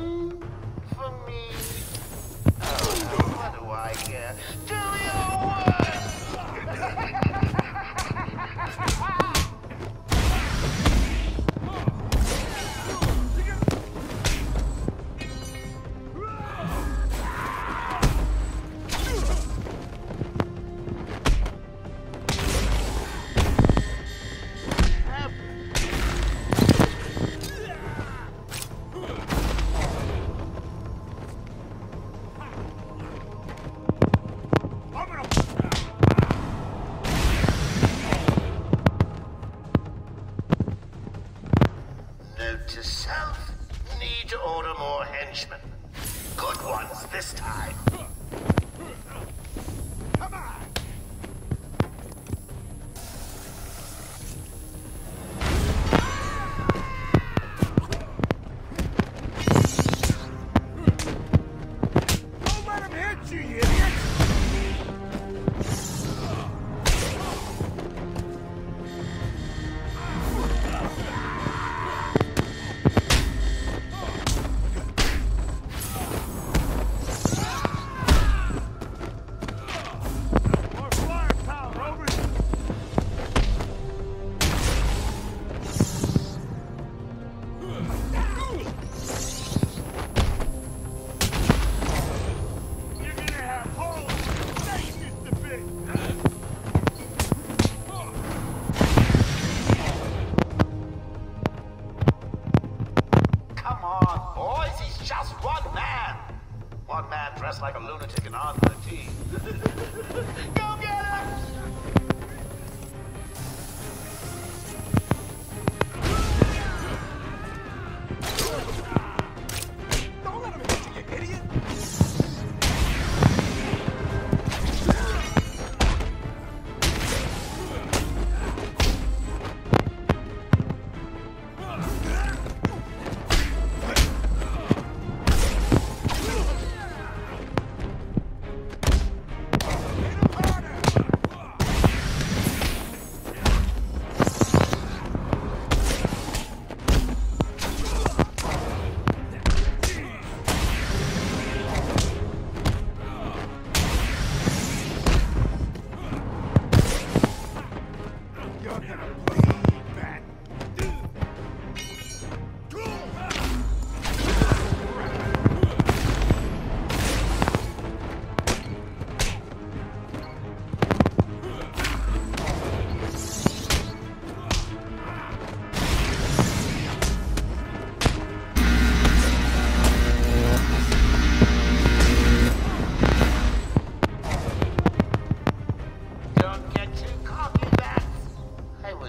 For me. To self, need to order more henchmen. Good ones this time. Come on, boys, he's just one man. One man dressed like a lunatic and armed with a team. Go get him!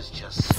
was just